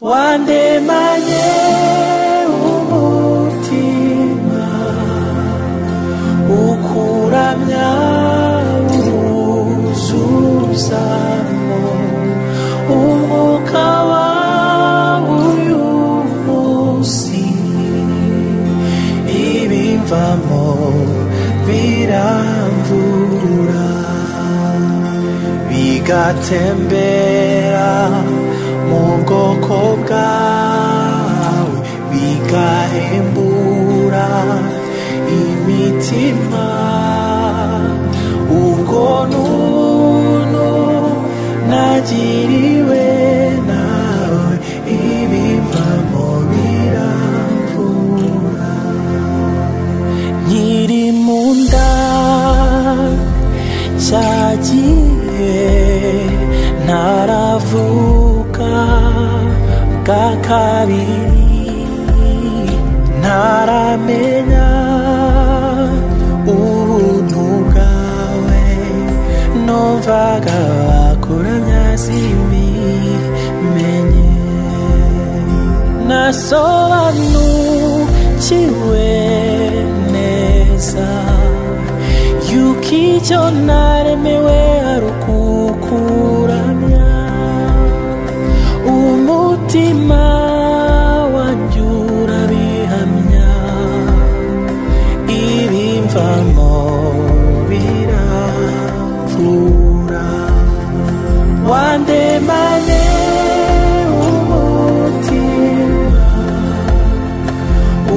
wandemanye umutima ukuramya wuzuzamo umwuka wawe uyu munsi ibimvamo biramvura bigatembera mu bwoko bwawe bigahembura imitima ubwo nunu nagiriwe kabiri ntaramenya ubuntu bwawe numvaga wakuramya zibimenye nasobanukiwe neza yuko icyo ibimvamo biramvura wandemanye umutima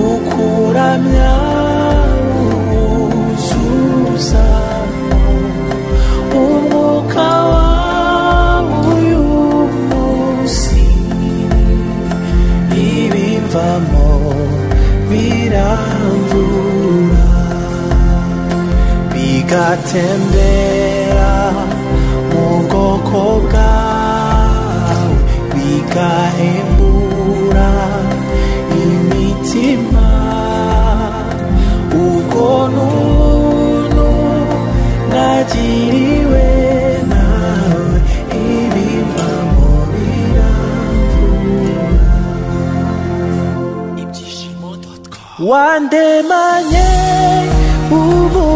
ukuramya wuzuzamo umwuka wawe uyu munsi ibivamo biramvura bigatembera mu bwoko bwawe imitima ubwo nunu wandemanye umutima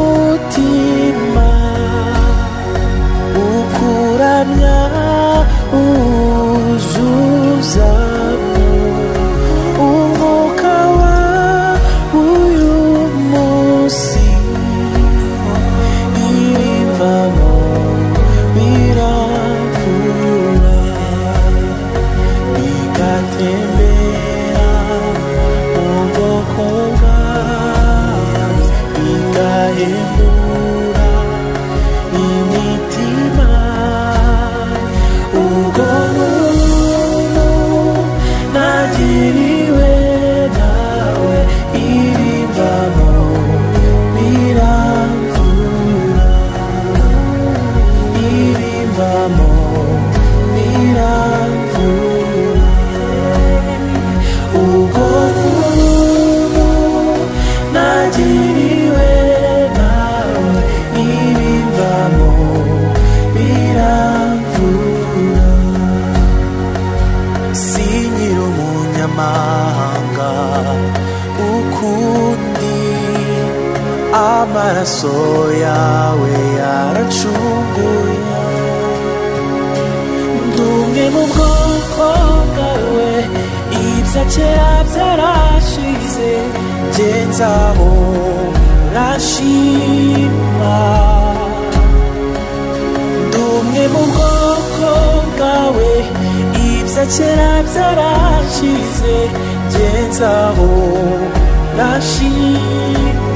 amaraso yawe yaracunguye ndumwe mu bwoko bwawe ibya kera byarashize genzaho rashima ndumwe mu bwoko bwawe kera byarashize genzaho rashima